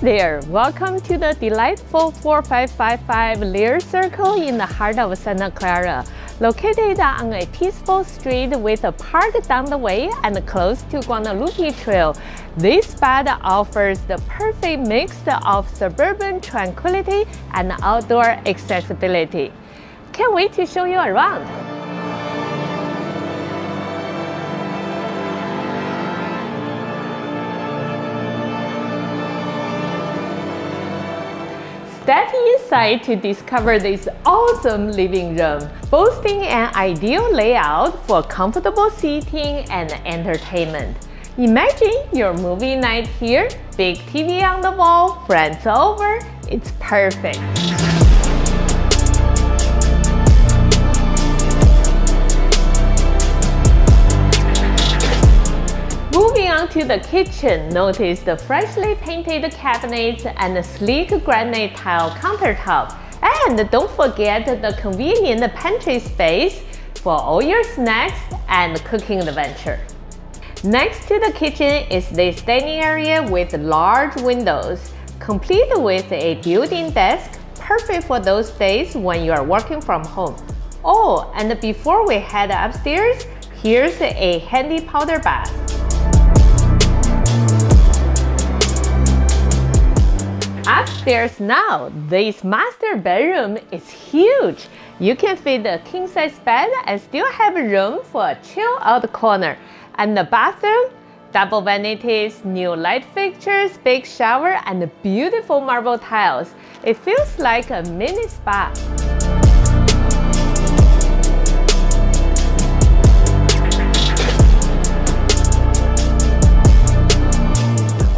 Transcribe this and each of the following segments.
there! Welcome to the delightful 4555 Laird Circle in the heart of Santa Clara. Located on a peaceful street with a park down the way and close to Guadalupe Trail, this spot offers the perfect mix of suburban tranquility and outdoor accessibility. Can't wait to show you around! Step inside to discover this awesome living room, boasting an ideal layout for comfortable seating and entertainment. Imagine your movie night here, big TV on the wall, friends over, it's perfect. To the kitchen, notice the freshly painted cabinets and the sleek granite tile countertop. And don't forget the convenient pantry space for all your snacks and cooking adventure. Next to the kitchen is this dining area with large windows, complete with a built-in desk, perfect for those days when you are working from home. Oh, and before we head upstairs, here's a handy powder bath. Upstairs now, this master bedroom is huge. You can fit a king-size bed and still have room for a chill-out corner. And the bathroom, double vanities, new light fixtures, big shower, and beautiful marble tiles. It feels like a mini spa.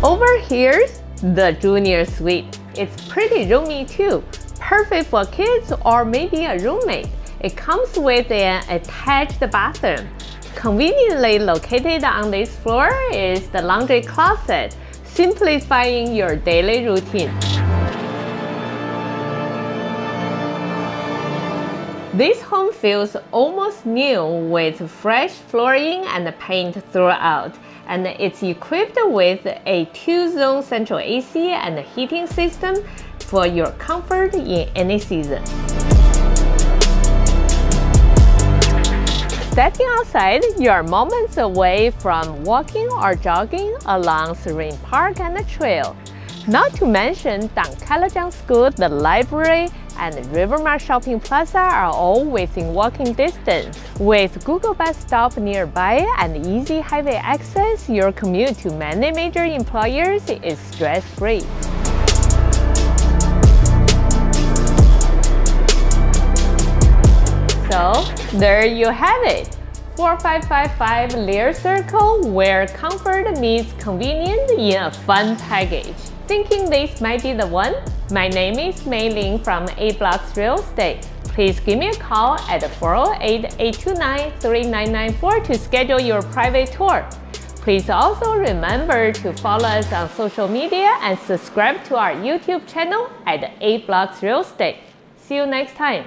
Over here's the Junior Suite. It's pretty roomy too, perfect for kids or maybe a roommate. It comes with an attached bathroom. Conveniently located on this floor is the laundry closet, simplifying your daily routine. This home feels almost new with fresh flooring and paint throughout and it's equipped with a two-zone central AC and heating system for your comfort in any season. Stepping outside, you are moments away from walking or jogging along Serene Park and the trail. Not to mention Don Callejon School, the library, and Rivermark Shopping Plaza are all within walking distance. With Google Bus Stop nearby and easy highway access, your commute to many major employers is stress-free. So, there you have it. 4555 Laird Circle where comfort meets convenience in a fun package. Thinking this might be the one? My name is Mei Ling from 8 Blocks Real Estate. Please give me a call at 408-829-3994 to schedule your private tour. Please also remember to follow us on social media and subscribe to our YouTube channel at 8 Blocks Real Estate. See you next time.